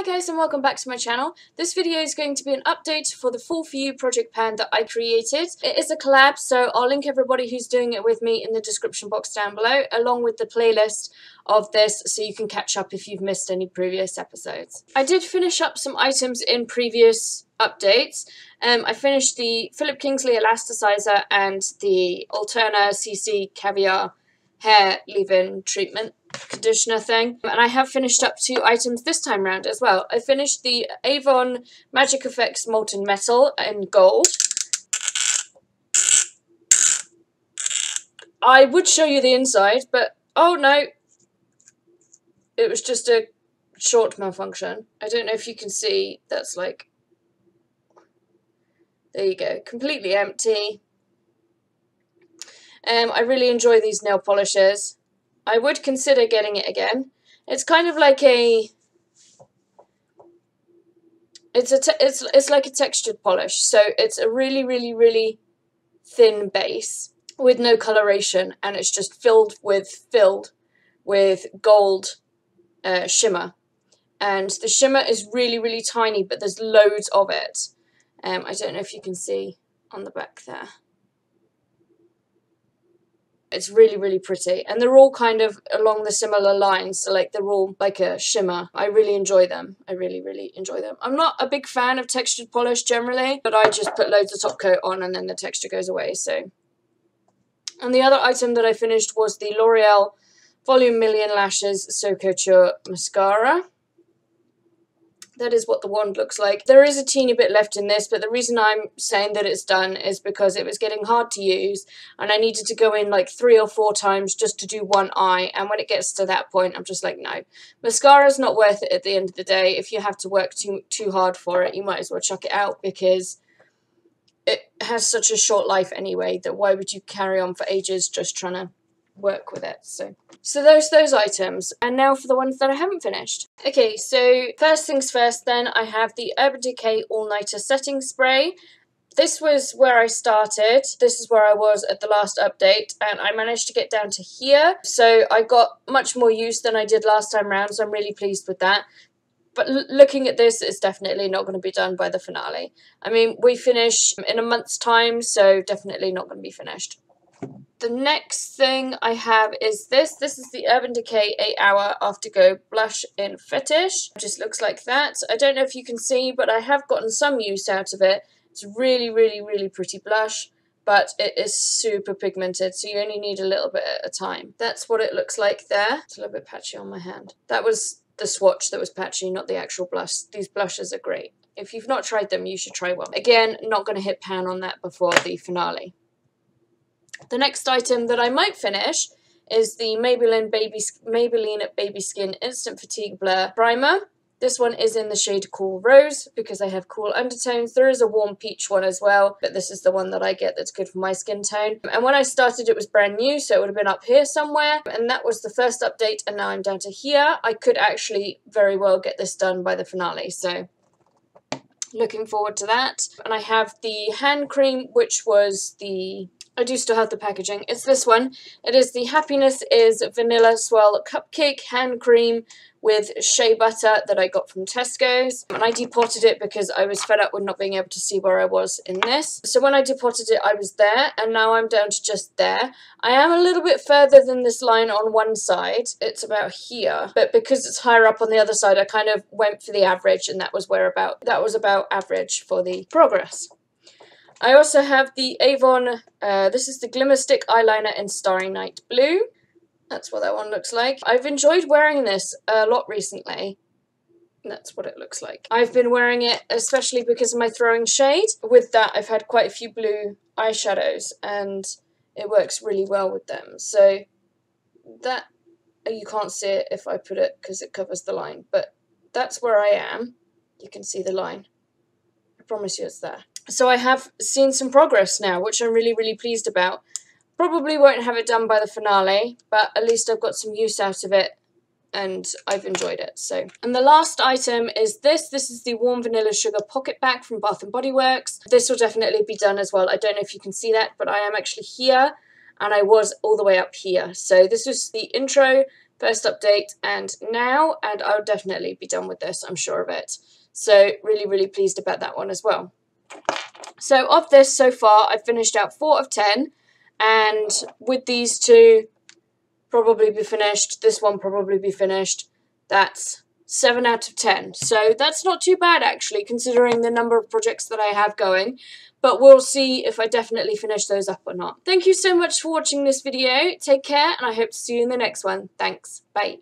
Hi guys and welcome back to my channel. This video is going to be an update for the Fall For You project pan that I created. It is a collab so I'll link everybody who's doing it with me in the description box down below along with the playlist of this so you can catch up if you've missed any previous episodes. I did finish up some items in previous updates. Um, I finished the Philip Kingsley Elasticizer and the Alterna CC Caviar hair leave-in treatment conditioner thing. And I have finished up two items this time round as well. I finished the Avon Magic Effects Molten Metal in gold. I would show you the inside, but oh no, it was just a short malfunction. I don't know if you can see, that's like, there you go, completely empty. Um, I really enjoy these nail polishes. I would consider getting it again. It's kind of like a it's a it's it's like a textured polish. So it's a really really really thin base with no coloration and it's just filled with filled with gold uh, shimmer. And the shimmer is really really tiny but there's loads of it. Um, I don't know if you can see on the back there. It's really, really pretty. And they're all kind of along the similar lines. So, like, they're all like a shimmer. I really enjoy them. I really, really enjoy them. I'm not a big fan of textured polish generally, but I just put loads of top coat on and then the texture goes away. So, and the other item that I finished was the L'Oreal Volume Million Lashes So Couture Mascara that is what the wand looks like. There is a teeny bit left in this, but the reason I'm saying that it's done is because it was getting hard to use, and I needed to go in like three or four times just to do one eye, and when it gets to that point, I'm just like, no. Mascara's not worth it at the end of the day. If you have to work too, too hard for it, you might as well chuck it out, because it has such a short life anyway, that why would you carry on for ages just trying to work with it. So, so those those items. And now for the ones that I haven't finished. Okay, so first things first. Then I have the Urban Decay All Nighter Setting Spray. This was where I started. This is where I was at the last update, and I managed to get down to here. So I got much more use than I did last time round, so I'm really pleased with that but looking at this, it's definitely not going to be done by the finale. I mean, we finish in a month's time, so definitely not going to be finished. The next thing I have is this. This is the Urban Decay 8 Hour Afterglow Blush in Fetish. It just looks like that. I don't know if you can see, but I have gotten some use out of it. It's really, really, really pretty blush, but it is super pigmented, so you only need a little bit at a time. That's what it looks like there. It's a little bit patchy on my hand. That was the swatch that was patchy, not the actual blush. These blushes are great. If you've not tried them, you should try one. Again, not going to hit pan on that before the finale. The next item that I might finish is the Maybelline Baby Maybelline Baby Skin Instant Fatigue Blur Primer. This one is in the shade Cool Rose because I have cool undertones. There is a warm peach one as well, but this is the one that I get that's good for my skin tone. And when I started, it was brand new, so it would have been up here somewhere. And that was the first update, and now I'm down to here. I could actually very well get this done by the finale, so looking forward to that. And I have the hand cream, which was the I do still have the packaging. It's this one. It is the Happiness is Vanilla Swirl Cupcake Hand Cream with shea butter that I got from Tesco's. And I depotted it because I was fed up with not being able to see where I was in this. So when I depotted it, I was there, and now I'm down to just there. I am a little bit further than this line on one side. It's about here. But because it's higher up on the other side, I kind of went for the average, and that was where about that was about average for the progress. I also have the Avon, uh, this is the Glimmer Stick Eyeliner in Starry Night Blue. That's what that one looks like. I've enjoyed wearing this a lot recently. That's what it looks like. I've been wearing it especially because of my throwing shade. With that, I've had quite a few blue eyeshadows and it works really well with them. So that, you can't see it if I put it because it covers the line, but that's where I am. You can see the line. I promise you it's there so I have seen some progress now, which I'm really, really pleased about. Probably won't have it done by the finale, but at least I've got some use out of it and I've enjoyed it. So, And the last item is this. This is the Warm Vanilla Sugar PocketBac from Bath & Body Works. This will definitely be done as well. I don't know if you can see that, but I am actually here and I was all the way up here. So this was the intro first update and now, and I'll definitely be done with this, I'm sure of it. So really, really pleased about that one as well. So of this so far, I've finished out 4 of 10, and with these two, probably be finished, this one probably be finished, that's 7 out of 10. So that's not too bad actually, considering the number of projects that I have going. But we'll see if I definitely finish those up or not. Thank you so much for watching this video. Take care, and I hope to see you in the next one. Thanks. Bye.